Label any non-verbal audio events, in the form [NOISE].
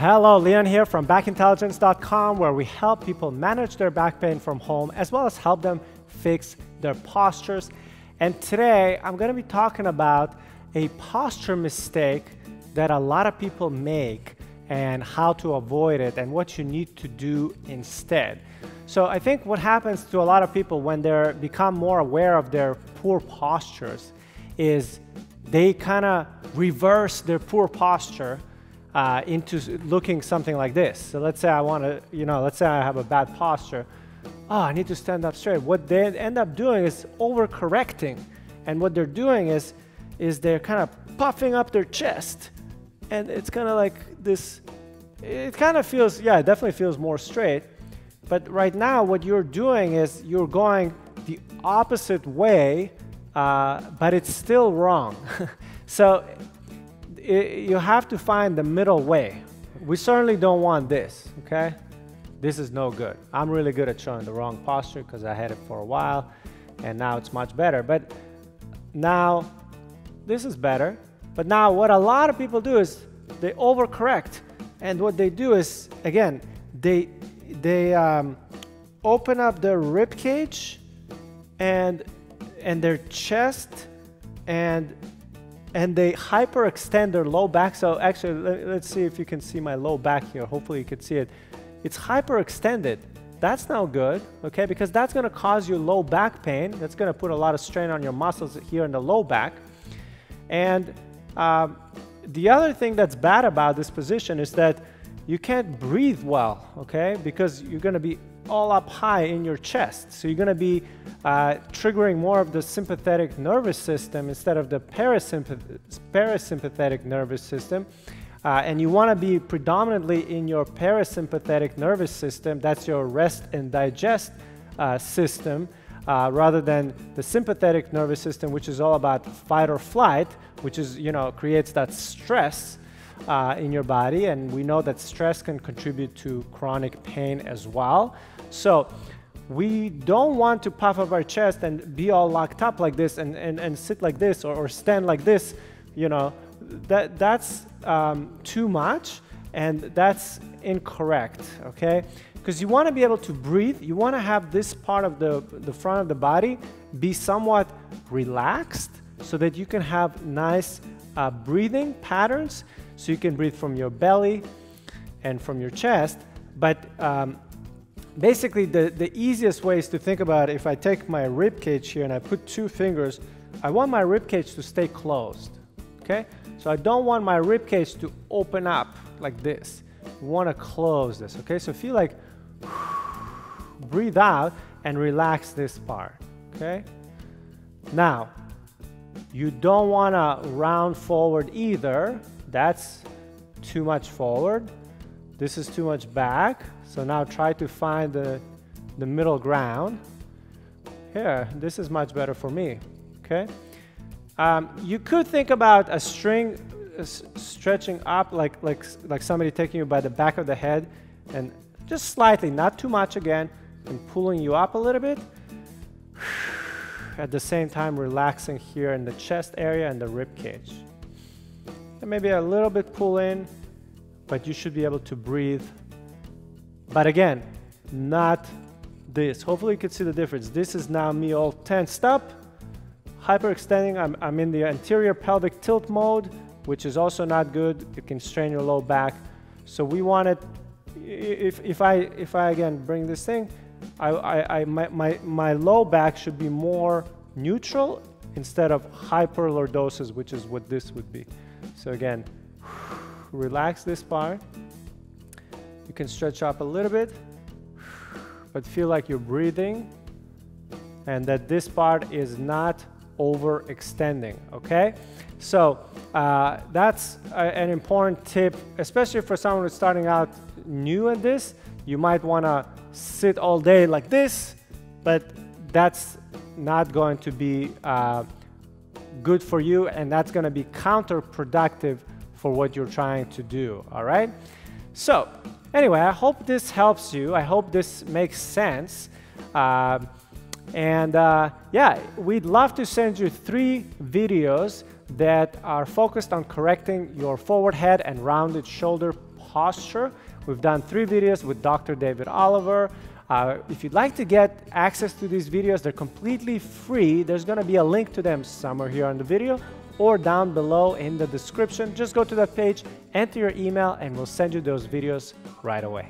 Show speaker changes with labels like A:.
A: Hello, Leon here from backintelligence.com, where we help people manage their back pain from home as well as help them fix their postures. And today I'm going to be talking about a posture mistake that a lot of people make and how to avoid it and what you need to do instead. So I think what happens to a lot of people when they become more aware of their poor postures is they kind of reverse their poor posture uh, into looking something like this. So let's say I want to, you know, let's say I have a bad posture. Oh, I need to stand up straight. What they end up doing is overcorrecting. And what they're doing is, is they're kind of puffing up their chest. And it's kind of like this, it kind of feels, yeah, it definitely feels more straight. But right now, what you're doing is you're going the opposite way, uh, but it's still wrong. [LAUGHS] so it, you have to find the middle way. We certainly don't want this, okay? This is no good. I'm really good at showing the wrong posture because I had it for a while and now it's much better. But now this is better. But now what a lot of people do is they overcorrect. And what they do is, again, they, they um, open up their rib cage and, and their chest and and they hyperextend their low back. So actually, let, us see if you can see my low back here. Hopefully you can see it. It's hyperextended. That's not good, okay? Because that's gonna cause you low back pain. That's gonna put a lot of strain on your muscles here in the low back. And um, the other thing that's bad about this position is that you can't breathe well, okay? Because you're gonna be all up high in your chest. So you're going to be uh, triggering more of the sympathetic nervous system instead of the parasympath parasympathetic nervous system. Uh, and you want to be predominantly in your parasympathetic nervous system. That's your rest and digest uh, system. Uh, rather than the sympathetic nervous system, which is all about fight or flight, which is, you know, creates that stress uh, in your body. And we know that stress can contribute to chronic pain as well. So we don't want to puff up our chest and be all locked up like this and, and, and sit like this or, or stand like this. You know, that, that's um, too much and that's incorrect, okay? Because you want to be able to breathe. You want to have this part of the, the front of the body be somewhat relaxed so that you can have nice uh, breathing patterns. So you can breathe from your belly and from your chest. But um, basically the, the easiest way is to think about if I take my rib cage here and I put two fingers, I want my rib cage to stay closed, okay? So I don't want my rib cage to open up like this. We want to close this, okay? So feel like [SIGHS] breathe out and relax this part, okay? Now, you don't want to round forward either. That's too much forward. This is too much back. So now try to find the, the middle ground. Here, this is much better for me, okay? Um, you could think about a string stretching up like, like, like somebody taking you by the back of the head and just slightly, not too much again, and pulling you up a little bit. [SIGHS] At the same time, relaxing here in the chest area and the rib cage. And maybe a little bit pull in, but you should be able to breathe but again, not this. Hopefully you can see the difference. This is now me all tensed up, hyperextending. I'm, I'm in the anterior pelvic tilt mode, which is also not good. It can strain your low back. So we want it, if, if, I, if I again bring this thing, I, I, I, my, my, my low back should be more neutral instead of hyperlordosis, which is what this would be. So again, relax this part. You can stretch up a little bit, but feel like you're breathing and that this part is not overextending, okay? So uh, that's a, an important tip, especially for someone who's starting out new at this. You might want to sit all day like this, but that's not going to be uh, good for you and that's going to be counterproductive for what you're trying to do, all right? So Anyway, I hope this helps you. I hope this makes sense. Uh, and uh, yeah, we'd love to send you three videos that are focused on correcting your forward head and rounded shoulder posture. We've done three videos with Dr. David Oliver. Uh, if you'd like to get access to these videos, they're completely free. There's gonna be a link to them somewhere here on the video or down below in the description. Just go to that page, enter your email, and we'll send you those videos right away.